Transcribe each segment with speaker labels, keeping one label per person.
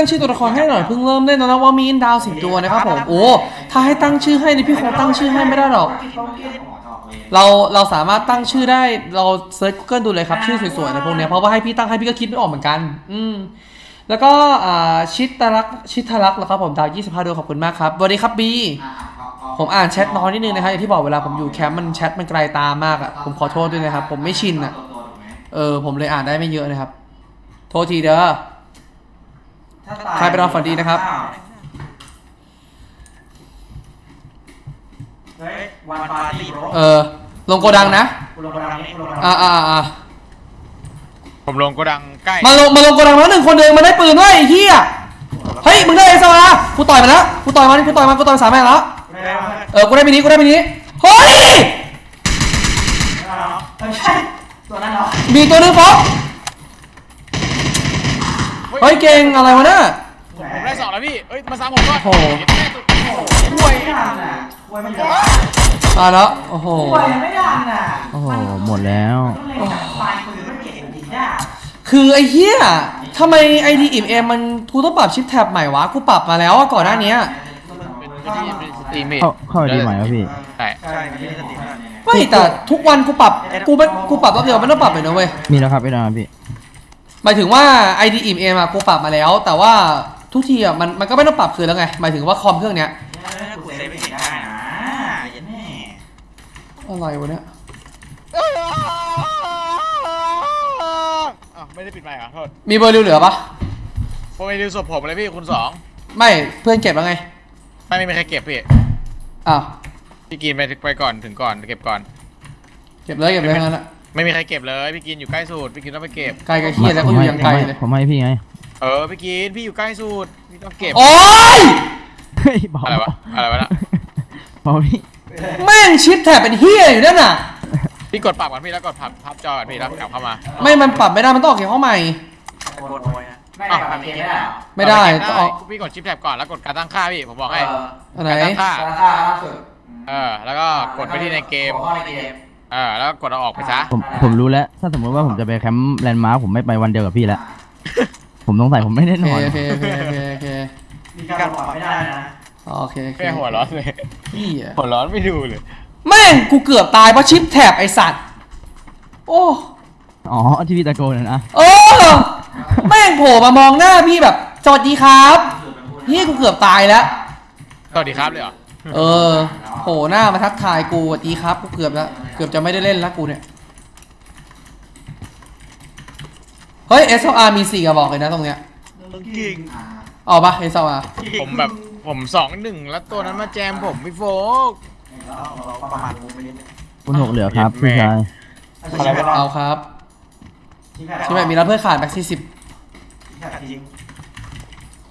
Speaker 1: ตั้งชื่อตัวละครให้หน่อยเพิ่งเริ่มเล่นตอนนั้นว่ามีนดาวสิบตัวนะครับผมโอ้ถ้าให้ตั้งชื่อให้นี่พี่คงตั้งชื่อให้ไม่ได้หรอก เราเราสามารถตั้งชื่อได้เรา search Google ดูเลยครับ ชื่อสวยๆอะไรพวกเนี้ยเพราะว่าให้พี่ตั้งให้พี่ก็คิดไม่ออกเหมือนกัน อืมแล้วก็อ่าชิตรักษ์ชิตรักษ์แล้วครับผมดาว25ดวงขอบคุณมากครับสวัสดีครับบีผมอ่านแชทน้อยนิดนึงนะครับอย่างที่บอกเวลาผมอยู่แคมป์มันแชทมันไกลตามากอะผมขอโทษด้วยนะครับ ผมไม่ชินอะเออผมเลยอ่านได้ไม่เยอะนะครับ โทษทีเด้อ ใครไปนอนฝันดีนะครับ
Speaker 2: เฮ้ยวันปาร์ตี้โบร
Speaker 1: เออ ลงโกดังนะ
Speaker 2: คุณลงกระดังนี้คุณลงกระดัง
Speaker 1: อ่าอ่าอ่า
Speaker 3: ผมลงโกดังใกล้
Speaker 1: มาลงมาลงโกดังแล้วหนึ่งคนเดินมาได้ปืนด้วยไอ้เหี้ย เฮ้ยมึงได้เอสมากูต่อยมันแล้ว กูต่อยมันกูต่อยมันกูต่อยสามแม่งแล้ว
Speaker 2: ไม่ได้ไม่ได้
Speaker 1: เออ กูได้มินิกูได้มินิเฮ้ย
Speaker 2: ไม่ใช่ตัวนั้นเนาะ
Speaker 1: มีตัวหนึงฟอก เฮ้ยเก่งอะไรวะเนี่ย
Speaker 3: ผมได้สองแล้วพี่เอ้ยมาซ้ำผมก่อน
Speaker 1: โอ้โห
Speaker 3: เห็นแม่สุดโอ้โห
Speaker 2: ป่วยไม่ดันอะป่วยไม่ดัน
Speaker 1: ตายแล้วโอ้โห
Speaker 2: ป่วยไม่ดันอะ
Speaker 4: โอ้โหหมดแล้ว
Speaker 2: ต้องเล่นแบบปลายปืนไม่เก่งจริงๆอะ
Speaker 1: คือไอ้เหี้ยทำไมไอดีอิมเอมันกูต้องปรับชิปแท็บใหม่วะกูปรับมาแล้วอะก่อนหน้านี้
Speaker 3: เป็นที่เป็นสตรีมพี่
Speaker 4: เข้าเข้าดีใหม่แล้วพี่
Speaker 3: ใช่
Speaker 2: ใช่ไม่ได้สติ
Speaker 1: ไม่แต่ทุกวันกูปรับกูไม่กูปรับรอบเดียวไม่ต้องปรับเลยนะเว้ย
Speaker 4: มีแล้วครับพี่นาพี่
Speaker 1: หมายถึงว่า ID อิ่มเอมอะกูปรับมาแล้ว แต่ว่าทุกทีอะมันมันก็ไม่ต้องปรับคืนแล้วไง หมายถึงว่าคอมเครื่องเนี้ย
Speaker 2: กูเซฟไม่เก่งได้นะยันแม่
Speaker 1: อะไรวะเนี่ย
Speaker 3: อ้าวไม่ได้ปิดไมค์เหรอโทษ
Speaker 1: มีเบอร์ริวเหลือปะ
Speaker 3: ผมไปดูศพผมเลยพี่คุณสอง
Speaker 1: ไม่เพื่อนเก็บแล้วไง
Speaker 3: ไม่ไม่มีใครเก็บพี่
Speaker 1: อ้าว
Speaker 3: พี่กินไปไปก่อนถึงก่อนเก็บก่อน
Speaker 1: เก็บเลยเก็บเลยทั้งนั้นอะ
Speaker 3: ไม่มีใครเก็บเลยพี่กินอยู่ใกล้สุดพี่กินต้องไปเก็บ
Speaker 1: ไกลกับเฮียแล้วก็อยู่ยังไกลเลย
Speaker 4: ผมให้พี่ไง
Speaker 3: เออพี่กินพี่อยู่ใกล้สุดพี่ต้องเก็บ
Speaker 1: โอ๊ย
Speaker 4: เฮ้ยเบา
Speaker 3: อะไรวะอะไรวะน่ะ
Speaker 4: เบาพี่
Speaker 1: แม่งชิปแท็บเป็นเฮียอยู่นั่นน่ะ
Speaker 3: พี่กดปรับก่อนพี่แล้วกดพับพับจอก่อนพี่แล้วกลับเข้ามา
Speaker 1: ไม่มันปรับไม่ได้มันต้องออกเก็บเข้าใหม่
Speaker 2: โคตรโวยนะไม่ได้แบบเกมไม่ได้เหรอ
Speaker 1: ไม่ได้
Speaker 3: เา
Speaker 1: ต้องออก
Speaker 3: พี่กดชิปแท็บก่อนแล้วกดการตั้งค่าพี่ผมบอกให้
Speaker 1: อันไหน
Speaker 3: การตั้งค่า
Speaker 2: สาระค่าล่าสุด
Speaker 3: เออแล้วก็กดไปที่ในเกม
Speaker 2: หัวข้อใน เกม
Speaker 3: เออแล้วก็กดเอาออกไปซะ
Speaker 4: ผมผมรู้แล้ว ถ้าสมมติว่าผมจะไปแคมป์แลนด์มาร์คผมไม่ไปวันเดียวกับพี่แล้วผมสงสัยผมไม่ได้
Speaker 1: โอน
Speaker 4: อน
Speaker 1: เคโอเคโอเคโอเคโอเค
Speaker 2: มีการปรับไม่ได้นะ
Speaker 1: โอเคโอเค
Speaker 3: แค่หัวร้อนเลย
Speaker 1: เฮีย
Speaker 3: หัวร้อนไม่ดูเลย
Speaker 1: แม่งกูเกือบตายเพราะชิปแท็บไอสัตว์ โอ้
Speaker 4: อ๋อที่พี่ตะโกนนะนะ
Speaker 1: เออ แม่งโผล่มามองหน้าพี่แบบสวัสดีครับเฮียกูเกือบตายแล้ว
Speaker 3: สวัสดีครับเลยเหรอ
Speaker 1: เออโผล่หน้ามาทักทายกูสวัสดีครับกูเกือบแล้วเกือบจะไม่ได้เล่นแล้วกูเนี่ยเฮ้ย SLR มีสี่กระบอกเลยนะตรงเนี้ย
Speaker 2: จริง
Speaker 1: เอาปะ SLR
Speaker 3: ผมแบบผมสองหนึ่งแล้วตัวนั้นมาแจมผมพี่โฟก
Speaker 2: เราประมาทมุมไปนิดนึง
Speaker 4: คุณหกเหลือครับพี่ชาย
Speaker 2: อะไรวะ
Speaker 1: เอาครับ
Speaker 2: ที่
Speaker 1: ใช่ไหมมีรับเพื่อขาดแบ็กซี่สิบ
Speaker 2: จริง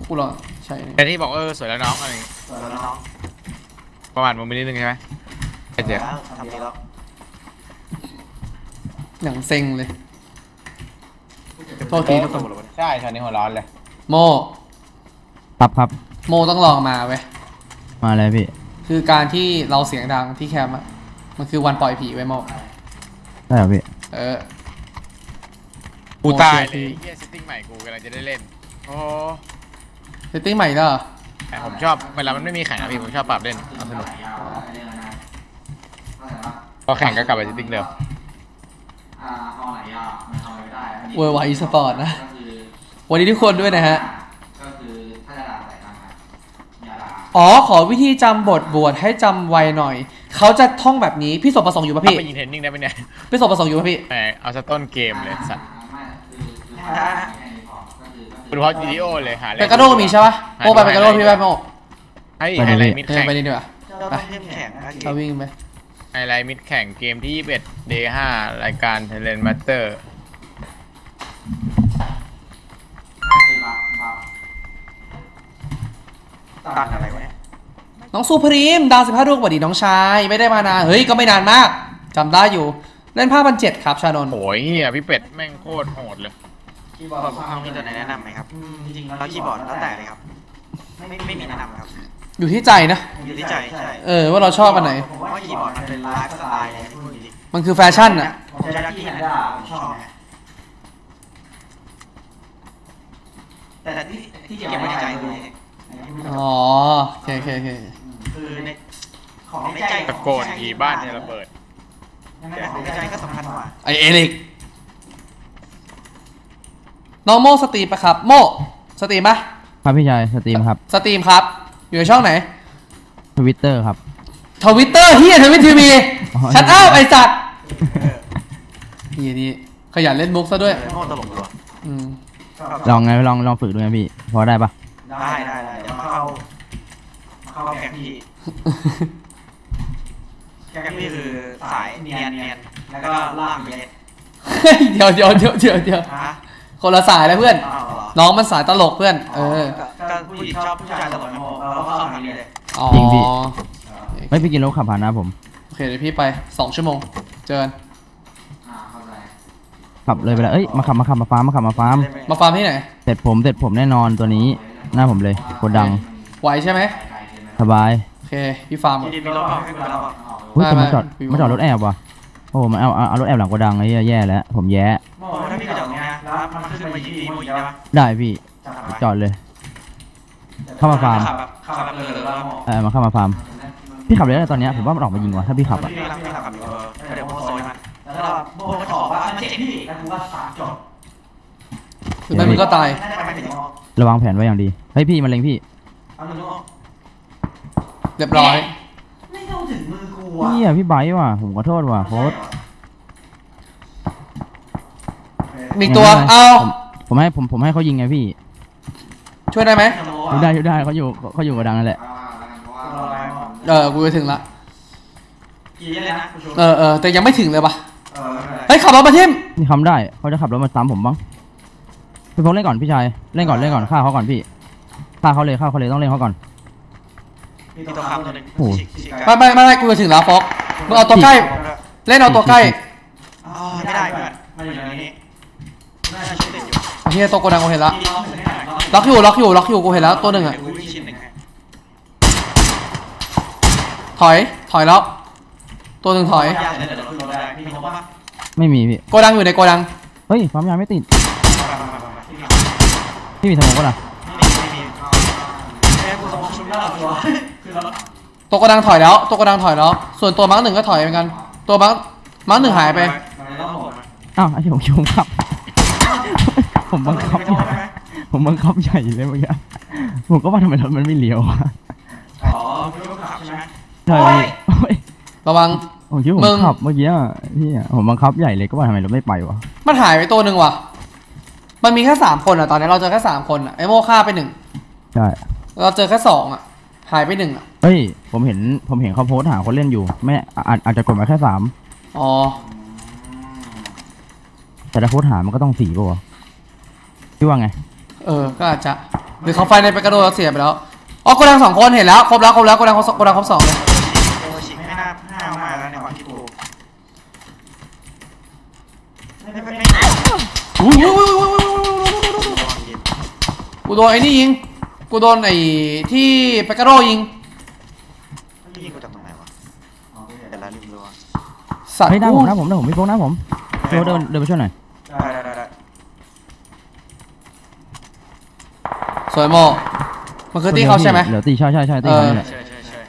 Speaker 1: กูรอใช่นี่
Speaker 3: แต่ที่บอกเออสวยแล้วน้องอะไรอย่างงี้
Speaker 2: สวยแล้วน้อง
Speaker 3: ประมาณมึงไปนิดนึงใช่ไหมไอ้เจ๊
Speaker 2: ทำดีแล้ว
Speaker 1: อย่างเซ็งเลย โทษทีทุกคน
Speaker 3: ใช่ตอนนี้หัวร้อนเลย
Speaker 1: โม
Speaker 4: ครับครับ
Speaker 1: โมต้องลองมาเว้ย
Speaker 4: มาเลยพี่
Speaker 1: คือการที่เราเสียงดังที่แคมป์อะมันคือวันปล่อยผีไว้โม
Speaker 4: ได้เหรอพี่
Speaker 1: เออ
Speaker 3: กูตาย
Speaker 1: โอ
Speaker 3: เล
Speaker 1: เค
Speaker 3: ยเฮีย setting ใหม่กูกำลังจะได้เล่น โอ้
Speaker 1: setting ใหม่แล้วเหรอ
Speaker 3: แต่ผมชอบเวลามันไม่มีแข่งนะพี่ผมชอบปรับเล่นเอาสนุกพอแข่งก็กลับไป setting เดิม
Speaker 2: อ่าห้องไหนอะมันทำอะไรไม่ได้
Speaker 1: เวอร์ไวสปอร์ตนะ วันนี้ทุกคนด้วยนะฮะ
Speaker 2: ก็คือถ้าจะด่าใส่กันนะอย่าด่า
Speaker 1: อ๋อขอวิธีจำบทบวชให้จำไวหน่อย เขาจะท่องแบบนี้ พี่สมประสงค์อยู่ป่ะ
Speaker 3: พี่
Speaker 1: พี่
Speaker 3: ไปยินเทรนนิ่งได้ไหมเนี่ย
Speaker 1: พี่สมประสงค์อยู่ป่ะพี่
Speaker 3: แหมเอาซะต้นเกมเลยสัตว์
Speaker 2: ไม่ คือคือถ้าด่าแค่นี้พอก็คือก็คือ
Speaker 3: ดูเพราะวิดีโอเลยหา
Speaker 1: เปกาโดก็มีใช่ป่ะโมไปเปกาโดพี่ไปโม
Speaker 3: ให้ไฮไลท์มิด
Speaker 1: เออ
Speaker 3: แข่ง
Speaker 1: ไปนี่ดีกว่า
Speaker 2: เราต้องเข้มแข็งนะ
Speaker 1: เราวิ่งไป
Speaker 3: ไฮไลท์มิดแข่งเกมที่ 21 Day 5รายการ Thailand Master
Speaker 2: ตัดอะไรวะเนี่ย
Speaker 1: น้องซูพรีมดาวสิบห้าดวงสวัสดีน้องชาย ไม่ได้มานานเฮ้ยก็ไม่นานมากจำได้อยู่ เล่นภาพพันเจ็ดครับชานนท์
Speaker 3: โอ้ยเฮียพี่เป็ดแม่งโคตรโหดเลย
Speaker 2: คีย์บอร์ดของมีตัวไหนแนะนำไหมครับ จริงๆแล้วคีย์บอร์ดแล้วแต่เลยครับ ไม่ไม่มีแนะนำครับ
Speaker 1: อยู่ที่ใจนะ
Speaker 2: อยู่ที่ใจใช่
Speaker 1: เออว่าเราชอบอันไหน
Speaker 2: ผมว่าคีย์บอร์ดมันเป็นไลฟ์สไตล์เง
Speaker 1: มันคือแฟชั่นอะ
Speaker 2: ๆผมใช้ลักที่ไหนด้าผมชอบนะ แต่ที่ที่เก็บไว้ในใจคือ
Speaker 1: อ๋อโอเคโอเคโอเค
Speaker 2: คือในของในใจ
Speaker 3: ตะโกนผีบ้านเนี่ยระเบิด
Speaker 2: แต่ของในใจก็สำคัญกว่า
Speaker 1: ไอเอริก น้องโม stream ปะครับ โมstream ปะ
Speaker 4: ครับพี่ชาย stream ครับ
Speaker 1: stream ครับ อยู่ในช่องไหน
Speaker 4: ทวิตเตอร์ครับ
Speaker 1: ทวิตเตอร์เฮีย Twitch TV
Speaker 4: อ๋อ
Speaker 1: ชัดอ้าวไอสัตว์เฮียนี่ขยันเล่นมุกซะด้วย
Speaker 2: โง่ตลกตัว
Speaker 1: อืม
Speaker 4: ลองไงลองลองฝึกดูไงพี่ พอได้ปะ
Speaker 2: ได้ได้ได้เดี๋ยวมาเข้ามาเข้าแกงพี่แกงพี่คือสายเนียนเนียนแล้วก็ล่างเย็น
Speaker 1: เฮ้ยเดี๋ยวเดี๋ยวเดี๋ยวเดี๋ยวเดี๋ยว
Speaker 2: ฮะ
Speaker 1: คนละสายเลยเพื่อน
Speaker 2: อ้าวเหรอ
Speaker 1: น้องมันสายตลกเพื่อน เออ
Speaker 2: ก็ก็ผู้หญิงชอบผู้ชายตลกนะโมเราก็เข้าทางนี้เลย
Speaker 1: อ๋อ
Speaker 4: จริงพี่ไม่ไปกินรถขับผ่านนะผม
Speaker 1: โอเคเดี๋ยวพี่ไปสองชั่วโมง เจอกัน
Speaker 4: ขับเลยไปแล้วเอ้ย มาขับมาขับมาฟาร์มมาขับมาฟาร์ม
Speaker 1: มาฟาร์มที่ไหน
Speaker 4: เสร็จผมเสร็จผมแน่นอนตัวนี้ หน้าผมเลยโกดัง
Speaker 1: ไหวใช่ไหม
Speaker 4: สบาย
Speaker 1: โอเค พี่ฟาร์ม
Speaker 2: ที่ดินมีรถเปล่าให้กูไปรับอะ
Speaker 4: อุ้ยแต่
Speaker 1: ไม่
Speaker 4: มาจอด
Speaker 1: ไม่
Speaker 4: มาจอดรถแอบว่ะ โอ้มันเอาเอาเอารถแอบหลังโกดังไอ้เหี้ยแย่แล้ว ผมแย่
Speaker 2: โมถ้าพี่ไปจอดต รงนี้นะแล้วมันขึ้นมายิงพี่โมยิงได้ปะ
Speaker 4: ได้พี่
Speaker 2: จับไป
Speaker 4: จอดเลย เข้ามาฟาร์ม
Speaker 2: ขับแบบขับแบบเลยแล้ว
Speaker 4: เออมาเข้ามาฟาร์ม พี่ขับเลยได้ตอนเนี้ยผมว่ามันออกมายิงว่ะถ้าพี่ขับอะ
Speaker 2: พี่ขับพี่ขับอยู่เออเดี๋ยวโมโซยมันแล้วก็โมก็ขอว่ามันเจ็บพี่แล้วกูก็สามจบ
Speaker 1: หรือไม่มึงก็ตาย
Speaker 2: น่าจะไปถึงโม
Speaker 4: ระวังแผนไว้อย่างดี เฮ้ยพี่มันเล็งพี่
Speaker 2: เอาหนึ่งโม
Speaker 1: เรียบร้อย
Speaker 2: ไม่ต้องถึงมือกูอะ
Speaker 4: พี่อะพี่ไบร์ทว่ะผมขอโทษว่ะโค้ด
Speaker 1: มีอีกตัว เอา
Speaker 4: ผมผมให้ผมผมให้เขายิงไงพี่
Speaker 1: ช่วยได้ไหม
Speaker 4: ช่วยได้ช่วยได้เขาอยู่เขาอยู่โกดังนั่นแหละ
Speaker 1: เออ กูจะถึงละ
Speaker 2: กี่เลยนะ
Speaker 1: เออเออแต่ยังไม่ถึงเลยปะ
Speaker 2: เออ
Speaker 1: เฮ้ยขับรถมาทิม
Speaker 4: นี่ทำได้เขาจะขับรถมาซ้ำผมบ้างพี่พงษ์เล่นก่อนพี่ชาย เล่นก่อนเล่นก่อนฆ่าเขาก่อนพี่ฆ่าเขาเลยฆ่าเขาเลยต้องเล่นเขาก่อน
Speaker 2: มีตัวคำตัวหนึ่ง
Speaker 4: โอ้โห
Speaker 1: ไม่ไม่ไม่ไม่กูจะถึงแล้วฟอกมึงเอาตัวใกล้ เล่นเอาตัวใกล้
Speaker 2: อ๋อไม่ได้เพื่อนมันอยู่ในนี้น่าจะติดอยู่
Speaker 1: เฮียตัวโกดังกูเห็นละ
Speaker 2: ที่ล็อกอยู่ในไหน
Speaker 1: ล็อกอยู่ล็อกอยู่ล็อกอยู่กูเห็นแล้วตัวหนึ่งอะ
Speaker 2: เดี๋ยวกูมีชิ้นหนึ่งให้
Speaker 1: ถอยถอยแล้วตัวหนึ่งถอย
Speaker 2: ยากเลยเดี๋ยวเราขึ้นรถได้พี่มีครบปะ
Speaker 4: ไม่มีพี่
Speaker 1: โกดังอยู่ในโกดัง
Speaker 4: เฮ้ยความยาไม่ติด
Speaker 2: ไม่มี
Speaker 4: พี่มีสมองปะล่ะ
Speaker 2: ไม่มีไม่มีแค่กูสมองชุบแล้วตัวคือเรา
Speaker 1: ตัวโกดังถอยแล้ว ตัวโกดังถอยแล้ว ส่วนตัวมาร์กหนึ่งก็ถอยเหมือนกัน ตัวมาร์กมาร์กหนึ่งหายไป
Speaker 2: มันต้องผม
Speaker 4: อ้าวไอ้ผมคิดผมขับ ผมบังคับ
Speaker 2: ไม่ต้องไหม
Speaker 4: ผมบังคับใหญ่เลยเมื่อกี้ผมก็ว่าทำไมรถมันไม่เลี้ยวอะ
Speaker 2: อ๋อไม่ต้องขับใช่ไหม
Speaker 4: ใช่พี่โอ้ย
Speaker 1: ระวัง
Speaker 4: ผมคิดว่าผ
Speaker 1: มึ
Speaker 4: ม
Speaker 1: ง
Speaker 4: ขับเมื่อกี้อะพี่อะผมบังคับใหญ่เลยก็ว่าทำไมรถไม่ไปวะ
Speaker 1: มันหายไปตัวหนึ่งว่ะ มันมีแค่สามคนอะตอนนี้เราเจอแค่สามคนอะไอโม่ฆ่าไปหนึ่ง
Speaker 4: ใช่
Speaker 1: เราเจอแค่สองอะหายไปหนึ่งอะ
Speaker 4: เฮ้ยผมเห็นผมเห็นเขาโพสต์หาคนเล่นอยู่ไม่อาจอาจจะกดมาแค่สาม
Speaker 1: อ๋อ
Speaker 4: แต่ถ้าโพสต์หามันก็ต้องสี่ป่ะวะ พี่ว่าไง
Speaker 1: เออ ก็อาจจะ หรือเขาไฟในไปกระโดดแล้วเสียไปแล้ว อ๋อโกดังสองคนเห็นแล้ว ครบแล้ว ครบแล้วโกดังครบโกดังครบสองเลย
Speaker 2: โอชิไม่น่าห้าวมากแล้วในความคิดกูไม่ไม่ไม่
Speaker 1: อุ้ยอุ้ยอุ้ยอุ้ยอุ้ยอุ้ยกูโดนไอ้นี่ยิง กูโดนไอ้ที่ไปกระโดดยิง
Speaker 2: ยิงกูจากตรงไหนวะเดี๋ยวละลืมรู้
Speaker 1: สัตว์
Speaker 4: เฮ้ยหน้า
Speaker 1: กู
Speaker 4: ผมหน้าผมหน้าผมพี่โฟกหน้าผมเดินเดินเดินไปช่วยหน่อย
Speaker 2: ได้ได้ได้ได้
Speaker 1: ส วยโมมันคือตีเขาใช่ไหม
Speaker 4: เหลือตีใช่ใช่ใช่ตีเขานี่แหละ
Speaker 2: ใช่ใช่ใช่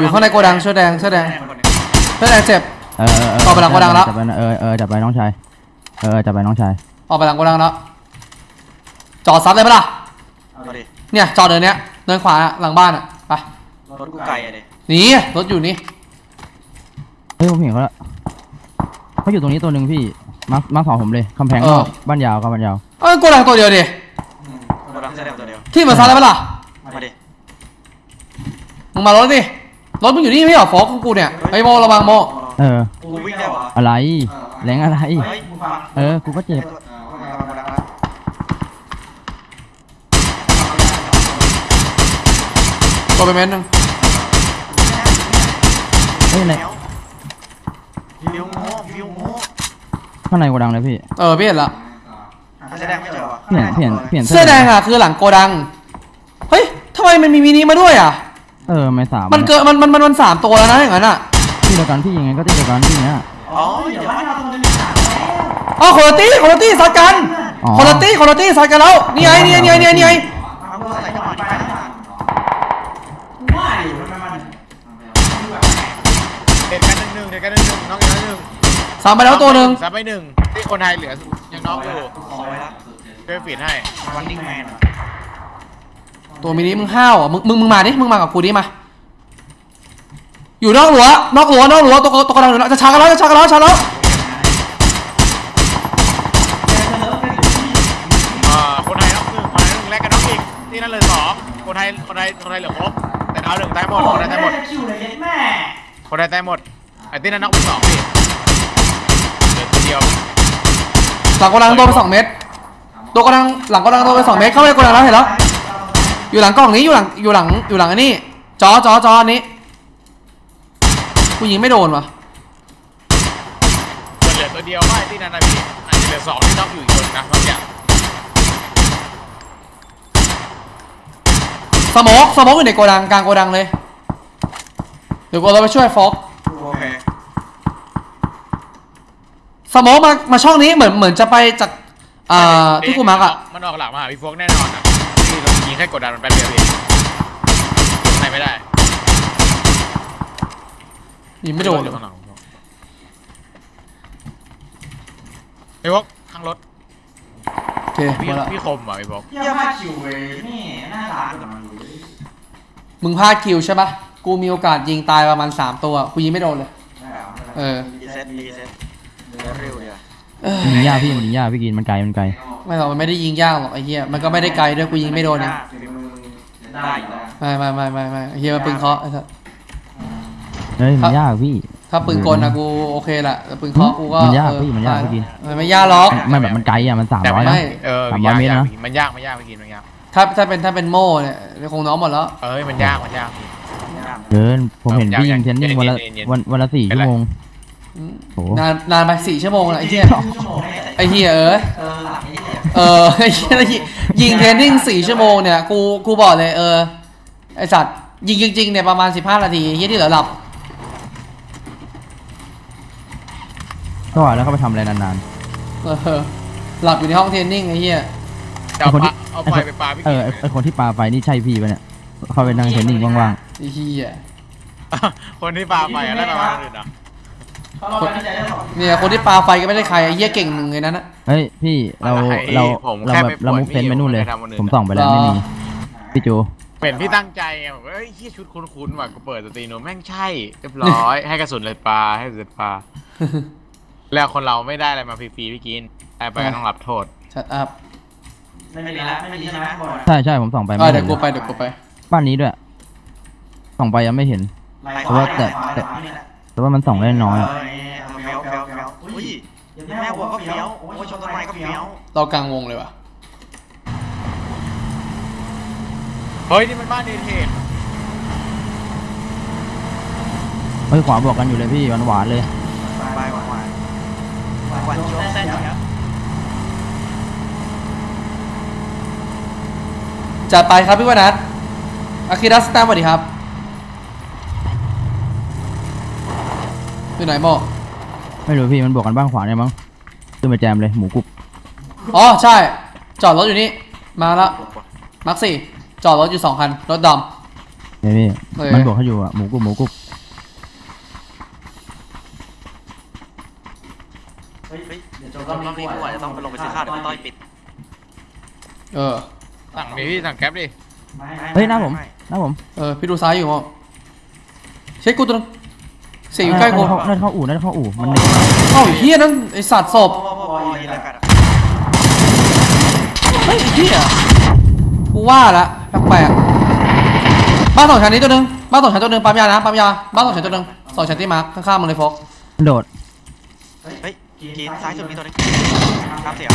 Speaker 1: อยู่ข้างในโกดังเสื้อแดงเสื้อแดงเสื้อแดงเจ็บ
Speaker 4: เออเออเออ
Speaker 1: เข้าไปหลังโกดังแล้ว
Speaker 4: จับไปนะเออเออจับไปน้องชายเออจับไปน้องชาย
Speaker 1: ออกไปหลังโกดังแล้วจอดซัดเลยปะล่ะ
Speaker 2: เอาดิ
Speaker 1: เนี่ยจอดเดินเนี้ยเดินขวาอะหลังบ้านอะไป
Speaker 2: รถกูไกลอะดิ
Speaker 1: หนีรถอยู่นี่
Speaker 4: เฮ้ยผมเห็นเขาแล้วเขาอยู่ตรงนี้ตัวหนึ่งพี่มาร์คมาร์คสองผมเลยคำแพง
Speaker 1: เออ
Speaker 4: นอกบ้านยาวครับบ้านยาว
Speaker 1: เอ้ยโกดังตัวเดียวดิ
Speaker 2: กูรังเสื้อแดงตัวเดียว
Speaker 1: ที่มาซัดเลยปะล่ะ
Speaker 2: มาดิ
Speaker 1: มึงมารถดิรถมึงอยู่นี่ไม่เหรอโฟกของกูเนี่ยไอ้ยโมระวังโม
Speaker 4: เออ
Speaker 2: กูวิ่งได้เหรอ
Speaker 4: อะไร แรงอะไร
Speaker 2: เฮ้ยมึงฟัง
Speaker 4: เออ กูก็เจ็บ
Speaker 1: ตัวไปเม็ดหนึง
Speaker 4: เฮ้ยอะไร
Speaker 2: ฟิวโม่ฟิวโม่
Speaker 4: ข้างในโกดังเลยพี่
Speaker 1: เออพี่เห็นละ
Speaker 2: เสื้อแดงไม่เจอวะ
Speaker 4: เปลี่ยนเปลี่ยนเปลี่ยน
Speaker 1: เสื้อแดงอะคือหลังโกดัง เฮ้ยทำไมมันมีมินิมาด้วยอะ
Speaker 4: เออไม่สาม
Speaker 1: มันเกิดมันมันมันมันสามตัวแล้วนะอย่างนั้นอะ
Speaker 4: ที่เดียวกันพี่ยังไงก็ที่เดียวกันพี่เนี้ย
Speaker 2: อ๋อเดี๋ยวให้เราตรงนี้
Speaker 1: อ๋อโคโรตี้โคโรตี้ซัดกัน
Speaker 2: เอ๋
Speaker 4: อ
Speaker 1: คนละตี้คนละตี้ใส่กันแล้วนี่ไงนี่ไงนี่ไงนี่ไงนี่ไง
Speaker 2: เอาพวกใส่จังหวะนี้ไปแล้วผ่าน
Speaker 5: ว่าอยู่ทำไมมัน
Speaker 3: เด็ดกันหนึ่งหนึ่งเด็ดกันหนึ่งหนึ่งน้องอีกหนึ่ง
Speaker 1: สามไปแล้วตัวหนึ่ง
Speaker 3: สามไปหนึ่งที่คนไทยเหลือยังน้องอยู่
Speaker 2: ขอไว้ละ
Speaker 3: ช่วยฟีดให้
Speaker 2: วันนิ่งแมน
Speaker 1: ตัวมินิมึงห้าวอะมึงมึงมึงมาดิมึงมากับกูดิมา อยู่นอกรั้วนอกรั้วนอกรั้วตัวตัวกำลังจะชาร์จกันแล้วจะชาร์จกันแล้วชาร์จแล้ว
Speaker 3: อ่าคนไทยน้องหนึ่งคนไทยน้องหนึ่งแลกกันน้องอีกที่นั่นเลยสองคนไทยคนไทยคนไทยเหลือครบแต่เอาหนึ่งตายหมดคนไทยตายหมด
Speaker 5: คิวเลยยัดแม่
Speaker 3: คนไทยตายหมดไอ้ที่นั่นน้องเป็นสองพี่เหลือตัวเดียว
Speaker 1: หลังกำลังโดนไปสองเมตร ตัวกำลังหลังกำลังโดนไปสองเมตรเข้าไปกำลังแล้วเห็นแล้วอยู่หลังกล่องนี้อยู่หลังอยู่หลังอยู่หลังอันนี้จอจอจออันนี้กูยิงไม่โดนวะ
Speaker 3: เหลือตัวเดียวว่าไอ้ที่นั่นนะพี่อาจจะเหลือสองที่น้องอยู่อีกคนนะบางอย่าง
Speaker 1: สโมกสโมกอยู่ในโกดังกลางโกดังเลยเดี๋ยวกูเราไปช่วยฟอก
Speaker 2: โอเค
Speaker 1: สโมกมามาช่องนี้เหมือนเหมือนจะไปจาก อ่าที่กูมาร์กอะ
Speaker 3: มันออกหลังมาหาพี่โฟกแน่นอนนะที่เรายิงแค่กดดันมันไปเดียวเองไหนไม่ได้
Speaker 1: ยิงไม่โดน
Speaker 3: อ
Speaker 1: เลย
Speaker 3: ยู่ข้างหลังพี่โฟกข้างรถ
Speaker 1: โอเค
Speaker 3: พี่
Speaker 1: มาละ
Speaker 3: พี่คมเหรอพี่โฟก
Speaker 5: เยี่ยมมากคิวเลยนี่หน้าร้านกับมันอยู่
Speaker 1: มึงพลาดคิวใช่ปะกูมีโอกาสยิงตายประมาณสามตัวกูยิงไม่โดนเลยเออ
Speaker 2: reset reset เดี๋ยวเร็วเดี๋ยว
Speaker 1: เออ
Speaker 4: มันยิงยากพี่มันยิงยากพี่กินมันไกลมันไกล
Speaker 1: ไม่หรอกมันไม่ได้ยิงยากหรอกไอ้เหี้ยมันก็ไม่ได้ไกลด้วยกูยิงไม่โดนเนี่ย
Speaker 2: ได้อยู่แล้ว
Speaker 1: ไม่ไม่ไม่ไม่ไม่ไอ้เหี้ยมันปืนเคาะไอ้สัส
Speaker 4: เฮ้ยมันยากพี่
Speaker 1: ถ้าปืนกลนะกูโอเคแหละแต่ปืนเคาะกูก็
Speaker 4: มันยาก
Speaker 1: เออ
Speaker 4: พี่มันยาก
Speaker 1: ได้
Speaker 4: พี่กิน
Speaker 1: มันไม่ยากหรอก
Speaker 4: มันแบบมันไกลอะมันสาม
Speaker 3: แต่
Speaker 4: ร้อย
Speaker 3: ไม่
Speaker 4: นะ
Speaker 1: ไม่
Speaker 3: เออ
Speaker 4: สาม
Speaker 3: ยาก
Speaker 4: ร้อยเมตร
Speaker 3: ยาก
Speaker 4: นะ
Speaker 3: มันยากมันยากพี่กินมันยาก
Speaker 1: ถ้าถ้าเป็นถ้าเป็นโม่เนี่ยคงน้องหมดแล้ว
Speaker 3: เอ้ยมันยากมันยากพี่
Speaker 4: เดินผมเห็นพี่
Speaker 3: อยาก
Speaker 4: ยิงเทนนิ่ง
Speaker 3: อยาก
Speaker 4: วันละ
Speaker 3: เย็นๆ
Speaker 4: วันวันละสี่
Speaker 3: เป็น
Speaker 4: ชั่
Speaker 3: ไร
Speaker 4: วโมง
Speaker 1: อืม
Speaker 4: โอ้โห
Speaker 1: นานนานไปสี่ชั่วโมงละไอ้เหี้ย
Speaker 5: ชั่วโมงให้
Speaker 1: ไอ้เหี้ยเอ้ย
Speaker 5: เออหลับไม่ได้
Speaker 1: เออไอ้เหี้ยยิงยิงเทรนนิ่งสี่ชั่วโมงเนี่ยกูกูบอกเลยเออไอสัตว์ยิงจริงๆเนี่ยประมาณสิบห้านาทีไอ้เหี้ยที่เหลือหลับ
Speaker 4: ก็ว่าแล้วเขาไปทำอะไรนาน
Speaker 1: เออหลับอยู่ในห้องเทรนนิ่งไอ้เหี้ย
Speaker 3: จะเอา
Speaker 4: ไอ้คนที่
Speaker 3: ปลาเอาไฟไปปลาพี่
Speaker 4: ๆเอ
Speaker 3: กิน
Speaker 4: อไอ้ไอคนที่ปาไฟนี่ใช่พี่ปะเนี่ยเขาไปนั่งเทนนิ่งว่าง
Speaker 1: ไอ้เหี้ย
Speaker 3: คนที่ปลาไปอะไรประมาณนั้นนะ
Speaker 5: เพราะเราไม่ใจเจ้าของ
Speaker 1: เนี่ยคนที่ปาไฟก็ไม่ได้ใครไอ้เหี้ยเก่งหนึ่งเลยนั้นนะ
Speaker 4: ๆเฮ้ยพี่เราเราเราแบบเรามุกเซนไปนู่นเลยผมส่องไปแล้วไม่มีพี่จู
Speaker 3: เป็นพี่ตั้งใจไงผมว่าเอ้ยเฮียชุดคุ้นๆว่ะกูเปิดสตรีโนแม่งใช่เรียบร้อย ให้กระสุนเลยปลาให้กระสุนปลาแล้วคนเราไม่ได้อะไรมาฟรีๆพี่กินได้ไปก็ต้องรับโทษ
Speaker 1: ชัดอัพ
Speaker 5: ไม่มีแล้วไม่มีใช่ไหมบอย
Speaker 4: ใช่ใช่ผมส่องไป
Speaker 1: เอ
Speaker 4: ไม่
Speaker 1: อ
Speaker 4: เห็
Speaker 1: เดี๋ย
Speaker 4: น
Speaker 1: วกูไปเดี๋ยวกูไป
Speaker 4: บ้านนี้ด้วยส่องไปยังไม่เห็นเพราะว่าแต่แต่ แต่ว่ามันส่องได้น้อยอะ
Speaker 2: เฟี้ยวเฟี้ยวเฟี้ยวอุ้ยแม่วัวก็เฟี้ยวโอ้ยชนต้นไม้ก็เฟี้ยว
Speaker 1: เรากลางวงเลยว่ะ
Speaker 3: เฮ้ยนี่มันบ้านเดทเทน
Speaker 4: เฮ้ยขวาบอกกันอยู่เลยพี่หวานๆเลย
Speaker 2: บายหวานหวานหวานช่วงเส้นอย่างเงี้ย
Speaker 1: จัดไปครับพี่วนัทอาคิรัสแตมสวัสดีครับ อยู่ไหนโม
Speaker 4: ไม่รู้พี่มันบอกกันบ้างขวาเนี่ยมั้งขึ้นมาแจมเลยหมูกรุบ
Speaker 1: อ๋อใช่ จอดรถอยู่นี่มาละมาร์คสี่จอดรถอยู่สองคันรถด
Speaker 4: เนี่ยพี่
Speaker 1: เออ
Speaker 4: มันบอกเขาอยู่อะหมูกรุบหมูกรุบ
Speaker 2: เฮ้ยเดี๋ยวรอบนี้กูอาจจะต้องไปลงไปซื้อข้าวเดี๋ยวต้อยปิดำ
Speaker 1: เออ
Speaker 3: สั่งดิพี่สั่งแก๊ปดิ
Speaker 4: เฮ้ยหน้าผมหน้าผม
Speaker 1: เออพี่ดูซ้ายอยู่โมเช็คกูตัวนึง เสียงอยู่ใกล้กู
Speaker 4: น่าจะเข้าอู่น่าจะเข้าอู่มันเด็ก
Speaker 1: เอ้าไอ้เฮียนั่นไอสัตว์ศพ
Speaker 2: พ่อพ่อพ่อยิงแล้วกัน
Speaker 1: เฮ้ยไอ้เฮียกูว่าละแปลกๆบ้านสองชั้นนี้ตัวนึงบ้านสองชั้นตัวนึงปั๊มยานะปั๊มยาบ้านสองชั้นตัวนึงสองชั้นที่มาร์คข้างๆมึงเลยโฟก
Speaker 4: มันโดด
Speaker 2: เฮ้ยกินซ้ายสุดมีตัวนึงครับเสีย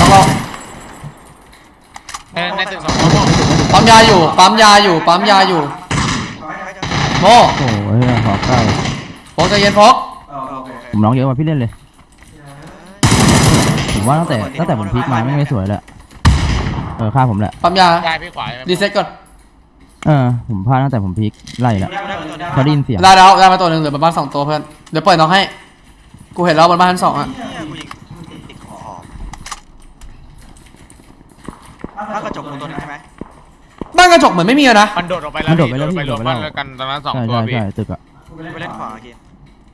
Speaker 1: ต้องรอ
Speaker 3: ในในตึกสองห้อง
Speaker 1: ปั๊มยาอยู่ปั๊มยาอยู่ปั๊มยาอยู่ โม
Speaker 4: โอ้โหเฮ้ยขอใกล้
Speaker 1: โฟกใจเย็นโฟก
Speaker 4: ผมร้องเยอะกว่าพี่เล่นเลย ผมว่าตั้งแต่ตั้งแต่ผมพีคมาไม่ไม่สวยเลยอะเออฆ่าผมแหละ
Speaker 1: ปั๊มยา
Speaker 3: ได้พี่ขวาใช่ไหม
Speaker 1: รีเซ็ตก่อน
Speaker 4: เออผมพลาดตั้งแต่ผมพีคไล่แล้วเขาได้ยินเสียง
Speaker 1: ได้แล้วได้มาตัวหนึ่งเหลือบนบ้านสองตัวเพื่อนเดี๋ยวเปิดน้องให้ กูเห็นแล้วบนบ้านชั้นสองอะ
Speaker 2: เนี่ยกูยิงติดขอบบ้านกระจกตัวตัวนึงใช่ไหม
Speaker 1: บ้านกระจกเหมือนไม่มีอะนะ
Speaker 3: มันโดดออกไปแล้ว
Speaker 4: มันโดดไปแล้ว
Speaker 3: พี่
Speaker 4: พี่
Speaker 3: โดด
Speaker 4: โดด
Speaker 3: ไป
Speaker 4: ไป
Speaker 3: ร
Speaker 4: แล้ว
Speaker 3: วมบ้านกันตอนนั้นสอง
Speaker 4: ใช่
Speaker 3: ตัว
Speaker 4: ใช่
Speaker 3: พี่
Speaker 4: ใช่ตึกอะ
Speaker 2: ไปเล่นขวากิน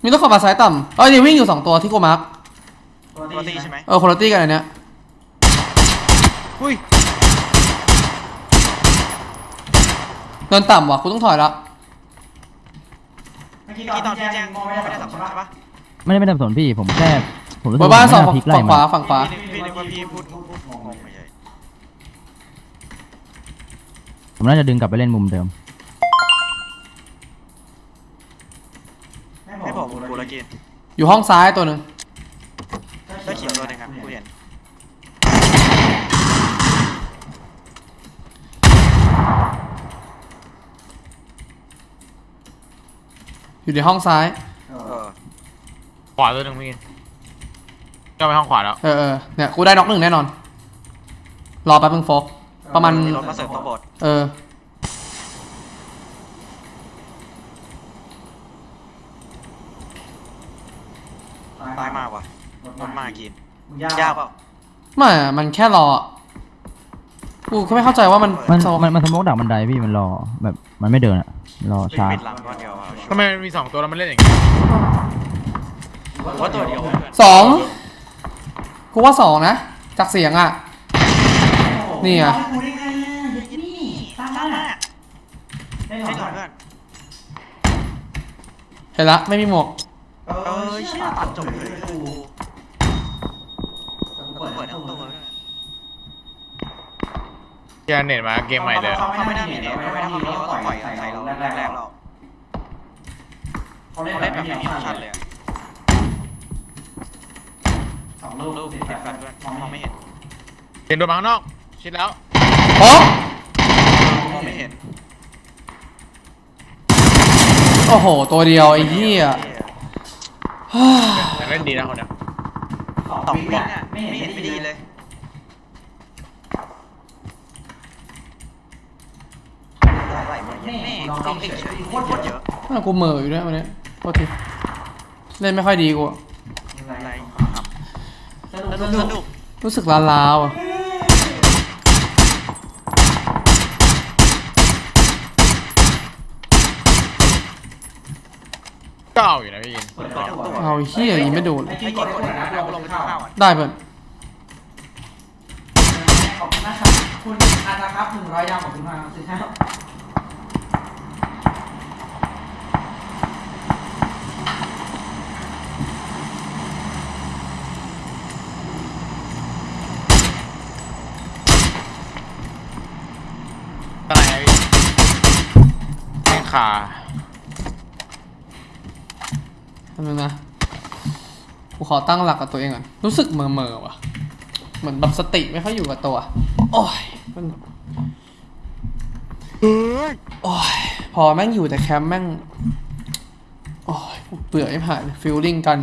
Speaker 1: มีต้องขับมาซ้ายต่ำเอ้ยเดี๋ยววิ่งอยู่สองตัวที่กูมาร์ค
Speaker 2: ตัวตีใช่ไหม
Speaker 1: เออคนละตี้กันอันเนี้ย
Speaker 3: อุ้ย
Speaker 1: เดินต่ำว่ะกูต้องถอยละ
Speaker 5: เมื่อกี้
Speaker 2: ที่
Speaker 5: ต
Speaker 2: ต
Speaker 5: อ
Speaker 2: อนน
Speaker 5: ที่
Speaker 2: ที่
Speaker 5: แจ้
Speaker 2: แจ้
Speaker 5: ง
Speaker 2: ง
Speaker 5: มอง
Speaker 2: ไม่
Speaker 5: ไม่
Speaker 2: ได้
Speaker 5: ได้
Speaker 2: สั
Speaker 5: สั
Speaker 2: บบส
Speaker 5: ส
Speaker 2: น
Speaker 5: น
Speaker 2: ใช่
Speaker 5: ใช่
Speaker 2: ปะ
Speaker 5: ปะ
Speaker 4: ไม่ได้ไม่ได้สนพี่ผมแค่ผมรู้สึก
Speaker 1: บน
Speaker 4: ว่า
Speaker 1: บ้าน
Speaker 4: ผม
Speaker 1: สอง
Speaker 4: ไม่น่าพลิกไล่
Speaker 1: ฝั่งขวา
Speaker 4: มา
Speaker 1: ฝั่งขวา
Speaker 2: พี่พี่นึกว่าพี่พูดงงไปเลย
Speaker 4: ผมน่าจะดึงกลับไปเล่นมุมเดิม
Speaker 2: ให้ผมกูละกิน
Speaker 1: อยู่ห้องซ้ายตัวหนึ่ง
Speaker 2: เสื้อเขียวตัวนึงครับกูเห็น
Speaker 1: อยู่ในห้องซ้าย
Speaker 2: เออ
Speaker 3: ขวาตัวหนึ่งพี่ก็ไปห้องขวาแล้ว
Speaker 1: เออเออเนี่ย กูได้น็อกหนึ่งแน่นอน รอแป๊บนึงโฟก ประมาณ
Speaker 2: มีรถมาเสริมตัวบท
Speaker 1: เออ
Speaker 2: ตายมากว่ะรถมากิน
Speaker 5: ยายา
Speaker 2: ก
Speaker 5: ก
Speaker 2: เปล่า
Speaker 1: ไม่อะมันแค่รออะกูแค่ไม่เข้าใจว่ามัน
Speaker 4: มัน
Speaker 1: โซ
Speaker 4: มันมันสโมกดักบันไดพี่มันรอแบบมันไม่เดินอะรอช้า
Speaker 2: ปิดหลังก้อนเดียวเอาชัว
Speaker 3: ทำ
Speaker 2: ร์
Speaker 3: ไมมันมีสองตัวแล้วมันเล่นอย่างงี้
Speaker 2: ผมว่าตัวเดียวเพื่อน
Speaker 1: สองกูว่าสองนะ จากเสียงอะ นี่อะ
Speaker 5: เย็ดนี่ตั้งได้ได้หร
Speaker 2: อเพื่อน
Speaker 1: เห็นละไม่มีหมวก
Speaker 5: เอ
Speaker 2: อ
Speaker 5: เชี่ยตัดจบเล
Speaker 2: ยย
Speaker 5: กู
Speaker 2: เปิดตัวเจ
Speaker 3: อเน็ตมาเกมใหม่เลย
Speaker 2: เขาไม่ได้มีเนี่ยไม่ได้เขามีเขาปล่อยใส่เราแรกๆเรา
Speaker 5: เขาเล่นแบบไม่มีชั่
Speaker 2: ชั่
Speaker 5: นเล
Speaker 2: ย
Speaker 5: สองลูก
Speaker 2: ปติดแฟนเพื่อนมองไม่เห็น
Speaker 3: เห็นโดนมาข้างนอก ชิดแล้ว
Speaker 1: โอ้
Speaker 2: มองไม่เห็น
Speaker 1: โอ้โห ตัวเดียวไอ้เหี้ย
Speaker 3: แต่เล่นดีนะคนเนี้ย
Speaker 2: สองวิอะไม่เห็นไม่ดีเลยอะไรวะแม่ลองเอ็กเฉยโคตรเยอะ
Speaker 1: น่ากูเหม่ออยู่ด้วยวันนี้โทษทีเล่นไม่ค่อยดีกูอะ
Speaker 2: อะไร
Speaker 5: ส
Speaker 2: ส
Speaker 5: นุ
Speaker 2: นุ
Speaker 5: ก
Speaker 2: ก
Speaker 5: ส
Speaker 2: ส
Speaker 5: นุ
Speaker 2: นุ
Speaker 5: ก
Speaker 2: ก
Speaker 1: รู้สึกล้าลาวๆอะ
Speaker 3: ก็ เอาอยู่นะพี่ยิน
Speaker 2: เปิดทุกตัว
Speaker 1: เอาไอ้เหี้ยยิงไม่โดน
Speaker 5: ไอ้กินกดกดนะลงไปข้าวอะ
Speaker 1: ได้เพื่อน
Speaker 5: ขอบคุณนะครับคุณอาตาครับหนึ่งร้อยยาวขอบคุณมากครับซื้อข้าว
Speaker 3: ตั้งไหนพี่แม่งขา
Speaker 1: ทำนึงนะกูขอตั้งหลักกับตัวเองก่อนรู้สึกเมื่อเมื่อๆว่ะ เหมือนแบบสติไม่ค่อยอยู่กับตัว โอ้ยมันโอ้ยพอแม่งอยู่แต่แคมป์แม่ง โอ้ยกูเบื่อไม่ผ่านฟิลลิ่งกัน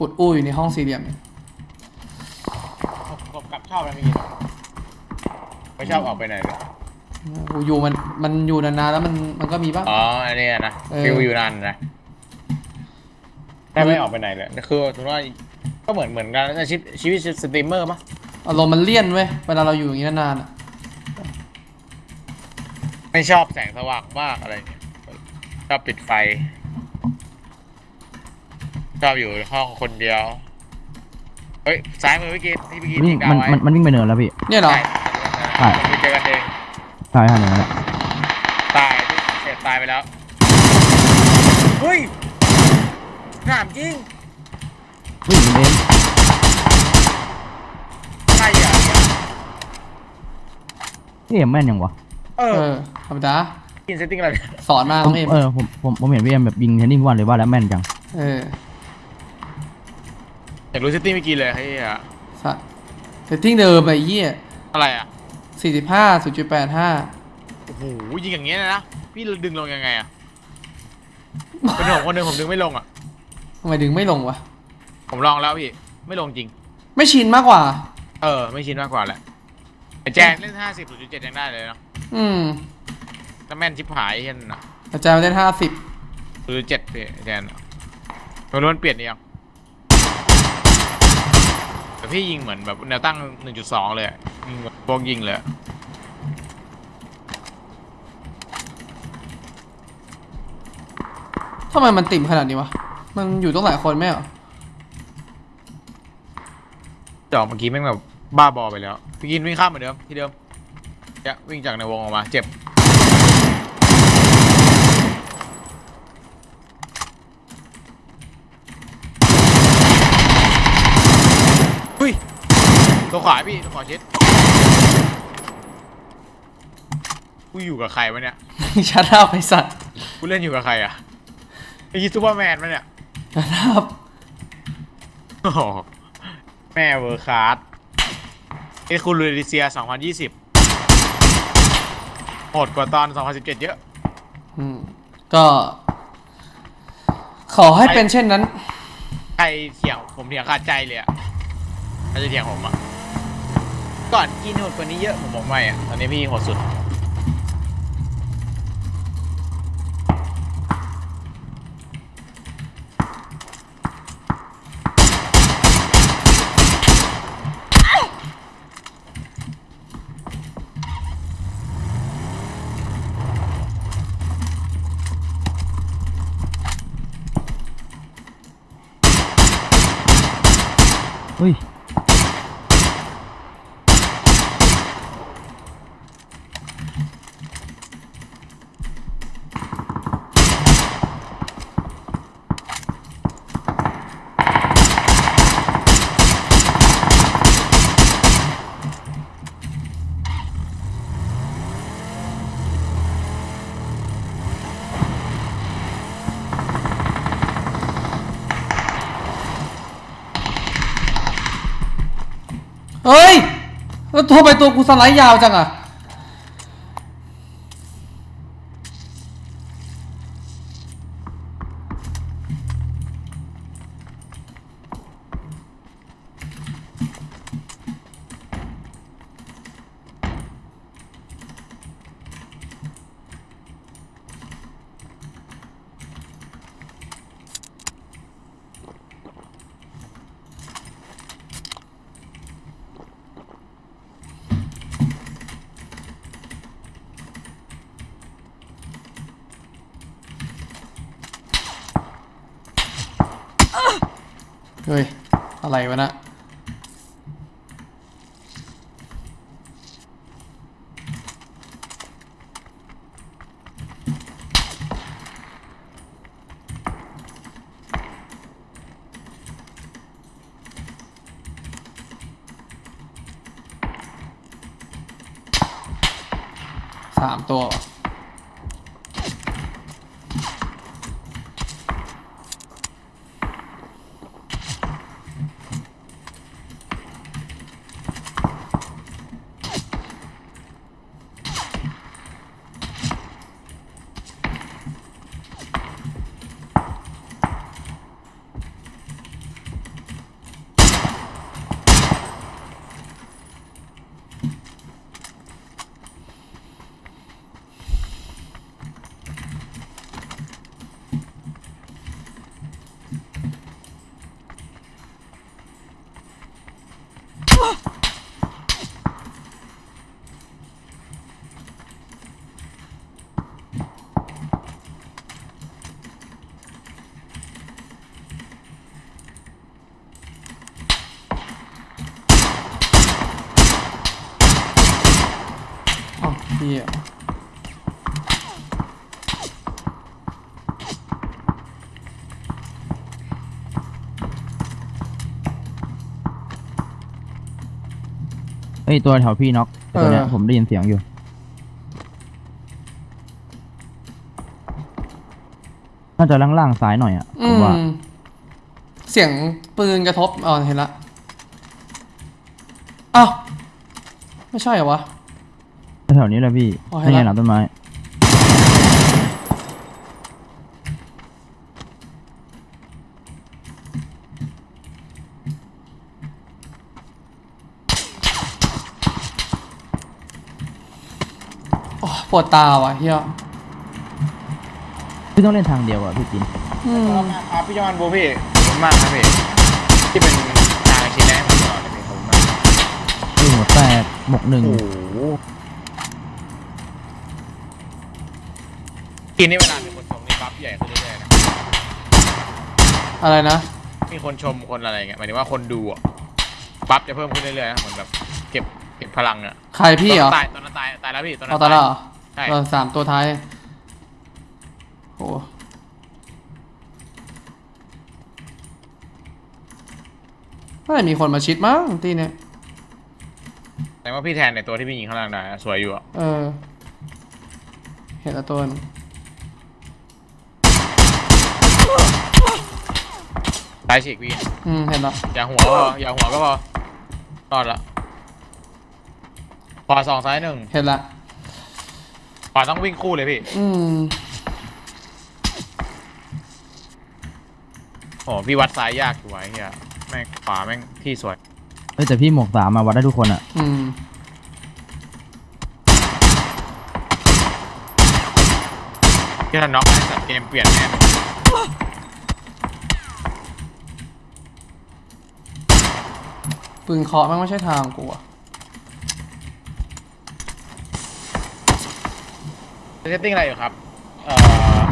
Speaker 1: อุดอู้อยู่ในห้องสี่เหลี่ยมเนี่ย
Speaker 3: ผมกลับชอบนะพี่ยินไม่ชอบออกไปไหนเลย
Speaker 1: กูอยู่มันมันอยู่นานๆแล้วมันมันก็มีบ้าง
Speaker 3: อ๋ออันนี้นะ
Speaker 1: เออ
Speaker 3: feel อยู่นั่นนะ แค่ไม่ออกไปไหนเลยคือถือว่าก็เหมือนเหมือนกันนะชีวิตชีวิตสตรีมเมอร์ปะ
Speaker 1: อารมณ์มันเลี่ยนเว้ยเวลาเราอยู่อย่างนี้นานๆอะ
Speaker 3: ไม่ชอบแสงสว่างมากอะไรเงี้ยชอบปิดไฟ ชอบอยู่ห้องคนเดียว เฮ้ยซ้ายมือเมื่อกี้ที่เมื่อกี้
Speaker 4: วิ่
Speaker 3: ทิ้
Speaker 4: ง
Speaker 3: งดา
Speaker 4: มัน
Speaker 3: วไว้
Speaker 4: มันมันวิ่งไปเนินแล้วพี่
Speaker 1: เนี่ยเหรอ
Speaker 3: ใช่
Speaker 4: ใช่
Speaker 3: ไปเจอกันเอง
Speaker 4: ใช่ใช่เนินแล้ว
Speaker 3: ตายเสร็จตายไปแล้วเฮ้ย ถามจริง
Speaker 4: วิ่งเล่น
Speaker 3: ใช่อะ
Speaker 4: พี่เอ็มแม่นยังวะ
Speaker 3: เอ
Speaker 1: เอ
Speaker 3: อ
Speaker 1: อธรรมดา
Speaker 3: กินเซตติ้งอะไรเนี่ย
Speaker 1: สอนมา
Speaker 4: ผ
Speaker 1: น้
Speaker 4: ม
Speaker 1: องเอ็ม
Speaker 4: เออผมผมผมเห็นพี่เอ็มแบบยิงเทนนิสทุกวันเลยว่าแล้วแม่นจัง
Speaker 1: เออ
Speaker 3: อยากรู้ setting เมื่อกี้เลยเฮ้ยอะ
Speaker 1: สัตว์ setting เดิมไอ้เหี้ย
Speaker 3: อะไรอะ
Speaker 1: สี่สิบห้าศูนย์จุดแปดห้า
Speaker 3: โอ้โหยิงอย่างเงี้ยเลยนะพี่ดึงลงยังไงอะเป็นผมคนหนึ่งผมดึงไม่ลงอะ
Speaker 1: ทำไมดึงไม่ลงวะ
Speaker 3: ผมลองแล้วพี่ ไม่ลงจริง
Speaker 1: ไม่ชินมากกว่า
Speaker 3: เออ ไม่ชินมากกว่าแหละไอ้แจนเล่นห้าสิบศูนย์จุดเจ็ดยังได้เลยเนาะ
Speaker 1: อืม
Speaker 3: ถ้าแม่นชิบหายเห็นนะ
Speaker 1: อาจารย์มาเล่นห้าสิบ
Speaker 3: ศูนย์จุดเจ็ดพี่ไอ้แจนอะไม่รู้มันเปลี่ยนยังแต่พี่ยิงเหมือนแบบแนวตั้ง1.2เลยอะยิงแบบพวกยิงเลยอะ
Speaker 1: ทำไมมันติ่มขนาดนี้วะ มันอยู่ต้องหลายคนไหมเหรอ
Speaker 3: จอกเมื่อกี้แม่งแบบบ้าบอไปแล้วพี่กินวิ่งข้ามเหมือนเดิมที่เดิมจะวิ่งจากในวงออกมาเจ็บอุ้ยตัวขวาพี่ตัวขวาชิดกูอยู่กับใครวะเนี่ย
Speaker 1: ชัดอัพไอสัตว์
Speaker 3: กูเล่นอยู่กับใครอะไอ้ยี่ซูเปอร์แมนมะเนี่ย
Speaker 1: ชัดอัพ
Speaker 3: โอ้โหแม่เวอร์คาร์ดเอคูลูดิเซีย 2020โหดกว่าตอน 2017 เยอะ
Speaker 1: อืม ก็ ขอให้เป็นเช่นนั้น
Speaker 3: ใครเถียงผมเถียงขาดใจเลยอะใครจะเถียงผมอะก่อนกินโหดกว่านี้เยอะผมบอกไม่อะตอนนี้พี่โหดสุด
Speaker 4: เฮ้ย
Speaker 1: แล้วทำไปตัวกูสไลด์ยาวจังอะ เฮ้ย อะไรวะนะ สามตัว อ้าวเฮีย
Speaker 4: เฮ้ยตัวแถวพี่น็อกแต่ตัวเนี้ยผมได้ยินเสียงอยู่ น่าจะล่างๆซ้ายหน่อยอะ
Speaker 1: อื
Speaker 4: ผม
Speaker 1: ม
Speaker 4: ว่า
Speaker 1: เสียงปืนกระทบอ๋อเห็นละอ้าวไม่ใช่เหรอวะ
Speaker 4: แถวนี้เลยพี่
Speaker 1: อ๋อเห็น
Speaker 4: ให้
Speaker 1: ละ
Speaker 4: ไงหลังต้นไม้
Speaker 1: ปวดตาว่ะเฮีย
Speaker 4: พี่ต้องเล่นทางเดียวอะพี่กิน
Speaker 1: อืม
Speaker 3: ครับพี่จอห์นบูพี่ขอบคุณมากครับพี่ที่เป็นทางชี้แนะให้ผมตลอดเลยพี่
Speaker 4: หมกหนึ่ง
Speaker 3: โอ้โหกินนี่เวลามีคนชมนี่บัฟใหญ่ขึ้นเรื่อยๆนะ
Speaker 1: อะไรนะ
Speaker 3: มีคนชมคนอะไรเงี้ยหมายถึงว่าคนดูอะบัฟจะเพิ่มขึ้นเรื่อยๆนะเหมือนแบบ เก็บเก็บพลังอะ
Speaker 1: ใครพี่เหรอ
Speaker 3: ตายตอนนั้นตายตายแล้วพี่ตอนนั้
Speaker 1: เอา
Speaker 3: น
Speaker 1: ตาละเหรอ
Speaker 3: ใช่
Speaker 1: เออสามตัวท้ายโอ้ไม่มีคนมาชิดมั้งตีเนี่ย
Speaker 3: แต่ว่าพี่แทนในตัวที่พี่ยิงข้างล่างได้อะสวยอยู่อะ
Speaker 1: เออ เห็นและตัวหนึ่ง
Speaker 3: ตายฉีกพี่
Speaker 1: อืม เห็นแล้ว
Speaker 3: อย่าหัวก็พออย่าหัวก็พอรอดละขวาสองซ้ายหนึ่ง
Speaker 1: เห็นละ
Speaker 3: ขวาต้องวิ่งคู่เลยพี่
Speaker 1: อืม
Speaker 3: โอ้พี่วัดซ้ายยากอยู่ไว้เฮียแม่งขวาแม่งที่สวย
Speaker 4: เอ้ยแต่พี่หมวกสามมาวัดได้ทุกคนอะ
Speaker 1: อืม
Speaker 3: ที่ถ้าน็อกไอ้สัตว์เกมเปลี่ยนแน่
Speaker 1: ปืนเคาะแม่งไม่ใช่ทางกูอะ
Speaker 3: เซตติ้งอะไรอยู่ครับ เอ่อ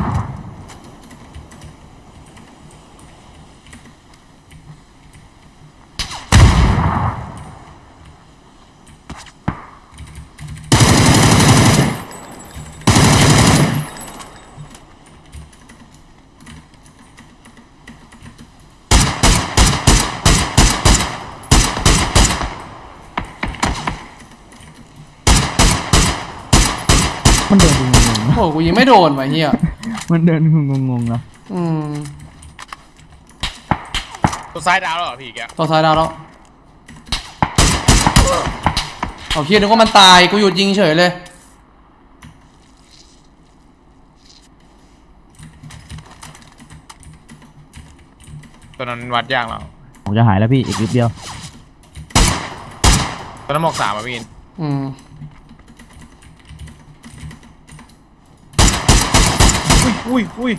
Speaker 4: มันเดินดูงงๆนะ
Speaker 1: โอ้โห กูยิงไม่โดนว่ะเฮีย
Speaker 4: มันเดินดูงงๆนะ
Speaker 1: อืม
Speaker 3: ตัวซ้ายดาวแล้วเหรอพี่แก
Speaker 1: ตัวท้ายดาวแล้วเอาเฮียนึกว่ามันตายกูหยุดยิงเฉยเลย
Speaker 3: ตัวนั้นวัดยากแล้ว
Speaker 4: ผมจะหายแล้วพี่อีกนิดเดียว
Speaker 3: ตัวนั้นหมอกสามอะพี่อิน
Speaker 1: อืม
Speaker 3: อุ้ยอุ้ย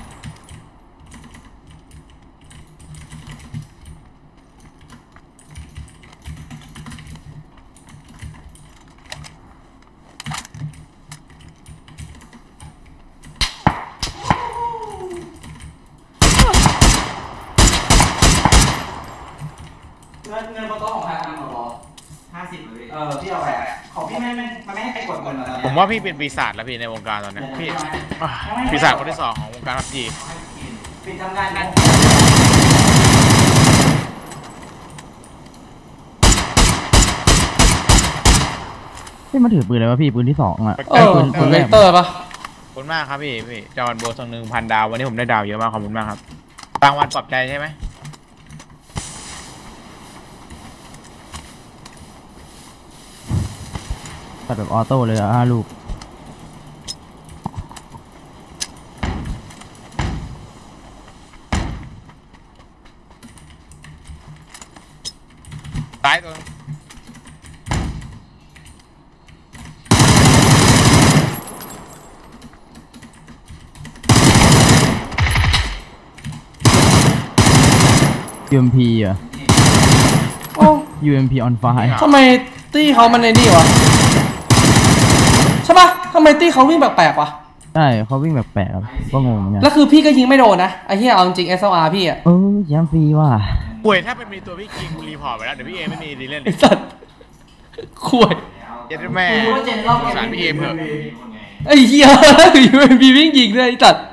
Speaker 1: เงินเงินบนโต๊ะของใครทำหรอ
Speaker 2: ห้าสิบเลย
Speaker 1: เออพี่เอาไป
Speaker 2: ของพี่ไม่ไม่มันไม่ให้ไปกดเงินเหรอตอน
Speaker 3: ผ
Speaker 2: เนี้ย
Speaker 3: ม ว่าพี่เป็นปีศาจแล้วพี่ในวงการตอนเนี้ยพี่อะปีศาจคนที่สองของวงการพับจี
Speaker 2: ปิดทำงานกัน
Speaker 4: พี่มันถือปืนอะไรวะพี่ปืนที่สองอะ
Speaker 1: เออ
Speaker 4: ปืน
Speaker 1: เห
Speaker 4: ปื
Speaker 1: มือน
Speaker 4: น
Speaker 1: เว
Speaker 4: แร
Speaker 1: ก
Speaker 4: ก
Speaker 1: เตอร์ปะ
Speaker 3: ขอบคุณมากครับพี่พี่จอห์นโบสองหนึ่งพันดาววันนี้ผมได้ดาวเยอะมากขอบคุณมากครับรางวัลปลอบใจใช่ไหม
Speaker 4: ตัดแบบออโต้เลยอะห้าลูก
Speaker 3: ซ้ายตัว
Speaker 4: ยูเอ็มพีอะ
Speaker 1: โอ้
Speaker 4: UMP on fire
Speaker 1: ทำไมตี้เขามันในนี่วะใช่ปะทำไมตี้เขาวิ่งแปลกๆวะ
Speaker 4: ใช่เขาวิ่งแบบแปลกๆครับก็งงเหมือนกัน
Speaker 1: แล้วคือพี่ก็ยิงไม่โดนนะไอ้เหี้ยเอาจริง SLR พี่อะ
Speaker 4: เออแชมป์ฟรีว่ะ
Speaker 3: ป่วยถ้าเป็นมีตัวพี่คิงกูรีพอร์ตไปแล้วเดี๋ยวพี่เอไม่มีดีเล่น
Speaker 1: ไอ้สัตว์ข่วย
Speaker 3: เจ็ดแม่สงสารพี่เอเถอะ
Speaker 1: ไอ้เหี้ยอยู่เป็นพีวิ่งยิงด้วยไอ้สัตว์